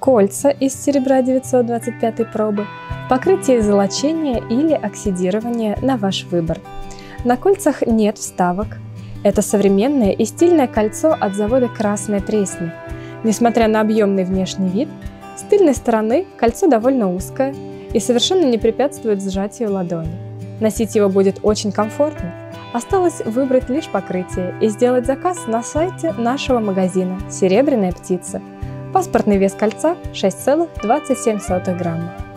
кольца из серебра 925 пробы, покрытие золочения или оксидирование на ваш выбор. На кольцах нет вставок. Это современное и стильное кольцо от завода «Красная Пресня». Несмотря на объемный внешний вид, с тыльной стороны кольцо довольно узкое и совершенно не препятствует сжатию ладони. Носить его будет очень комфортно. Осталось выбрать лишь покрытие и сделать заказ на сайте нашего магазина «Серебряная птица». Паспортный вес кольца 6,27 грамма.